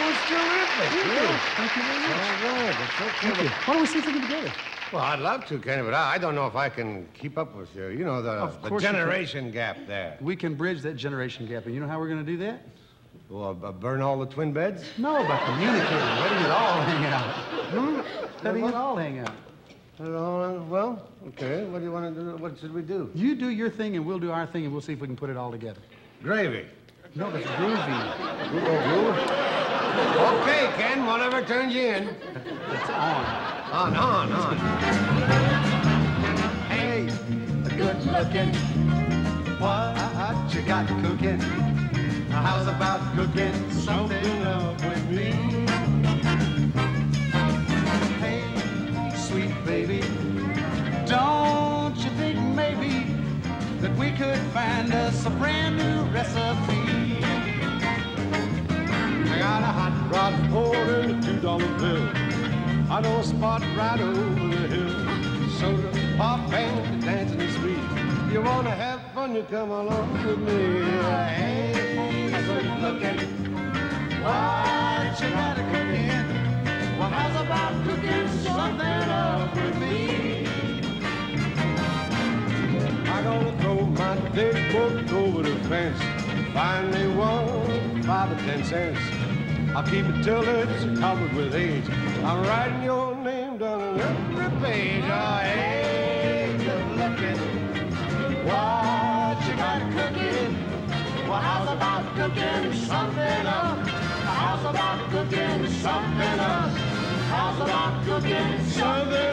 I was with me. Yeah. Thank you very much. All right, that's okay. Thank you. Why don't we see something together? Well, I'd love to, Kenny, but I don't know if I can keep up with you. You know, the, the you generation gap there. We can bridge that generation gap, and you know how we're going to do that? Well, uh, burn all the twin beds? No, by communicating, letting it all hang out. Hmm? Letting it all hang out. Well, okay. What do you want to do? What should we do? You do your thing, and we'll do our thing, and we'll see if we can put it all together. Gravy. No, that's groovy. Ken, whatever turns you in. It's on. On, on, on. Hey, good looking. What you got cooking? How's about cooking something up with me? Hey, sweet baby, don't you think maybe that we could find us a brand new recipe? A hot in a two dollar bill. I know a spot right over the hill. Soda, pop, and dancing is sweet. You wanna have fun, you come along with me. Hey, good looking. What you got cooking? Well, how's about cooking something up with me? I'm gonna throw my big book over the fence. Find me one, five or ten cents. I'll keep it till it's covered with age. I'm writing your name down on every page. Oh, hey, good looking. What you got cooking? Well, how's about cooking something up? How's about cooking something up? How's about cooking something?